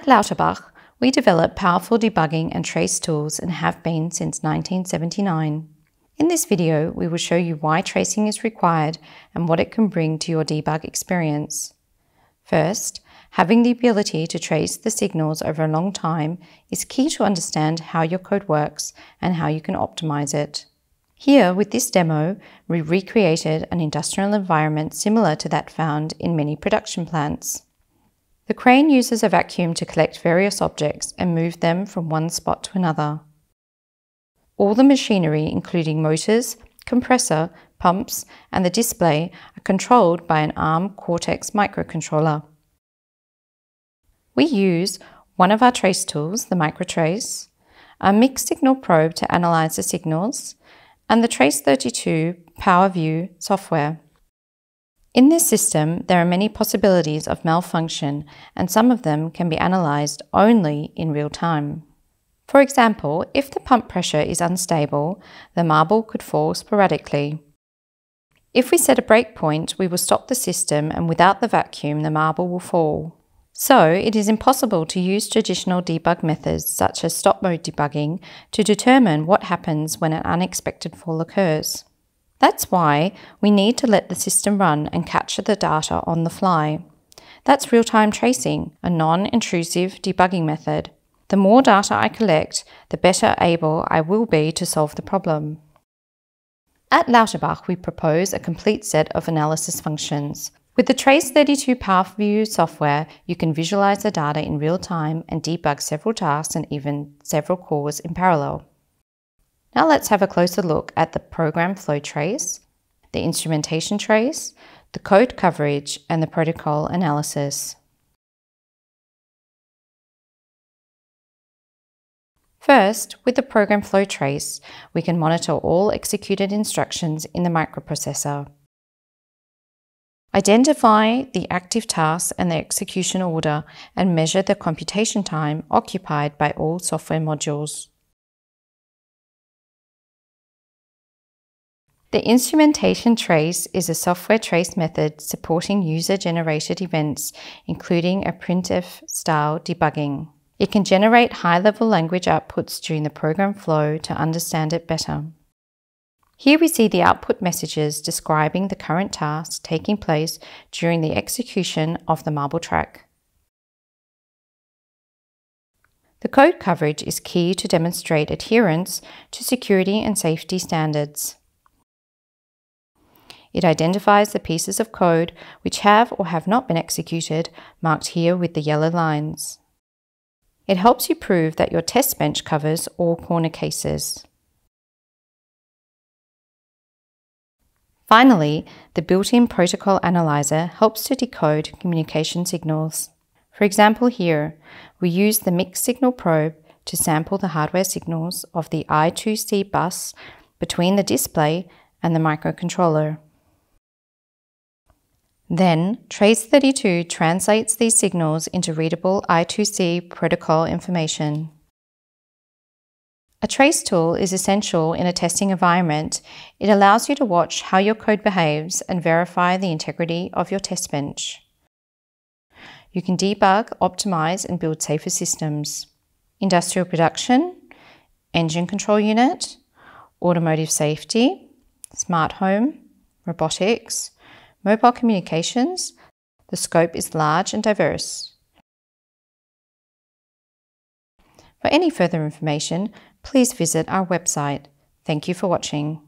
At Lauterbach, we develop powerful debugging and trace tools and have been since 1979. In this video, we will show you why tracing is required and what it can bring to your debug experience. First, having the ability to trace the signals over a long time is key to understand how your code works and how you can optimize it. Here, with this demo, we recreated an industrial environment similar to that found in many production plants. The crane uses a vacuum to collect various objects and move them from one spot to another. All the machinery, including motors, compressor, pumps, and the display, are controlled by an ARM Cortex microcontroller. We use one of our trace tools, the MicroTrace, a mixed signal probe to analyze the signals, and the Trace32 PowerView software. In this system, there are many possibilities of malfunction, and some of them can be analysed only in real time. For example, if the pump pressure is unstable, the marble could fall sporadically. If we set a breakpoint, we will stop the system and without the vacuum, the marble will fall. So, it is impossible to use traditional debug methods such as stop mode debugging to determine what happens when an unexpected fall occurs. That's why we need to let the system run and capture the data on the fly. That's real-time tracing, a non-intrusive debugging method. The more data I collect, the better able I will be to solve the problem. At Lauterbach, we propose a complete set of analysis functions. With the Trace32 PowerView software, you can visualize the data in real time and debug several tasks and even several cores in parallel. Now let's have a closer look at the program flow trace, the instrumentation trace, the code coverage, and the protocol analysis. First, with the program flow trace, we can monitor all executed instructions in the microprocessor. Identify the active tasks and the execution order and measure the computation time occupied by all software modules. The instrumentation trace is a software trace method supporting user-generated events, including a printf-style debugging. It can generate high-level language outputs during the program flow to understand it better. Here we see the output messages describing the current task taking place during the execution of the marble track. The code coverage is key to demonstrate adherence to security and safety standards. It identifies the pieces of code which have or have not been executed, marked here with the yellow lines. It helps you prove that your test bench covers all corner cases. Finally, the built-in protocol analyzer helps to decode communication signals. For example here, we use the mixed signal probe to sample the hardware signals of the I2C bus between the display and the microcontroller. Then, Trace32 translates these signals into readable I2C protocol information. A trace tool is essential in a testing environment. It allows you to watch how your code behaves and verify the integrity of your test bench. You can debug, optimize, and build safer systems. Industrial production, engine control unit, automotive safety, smart home, robotics, Mobile communications, the scope is large and diverse. For any further information, please visit our website. Thank you for watching.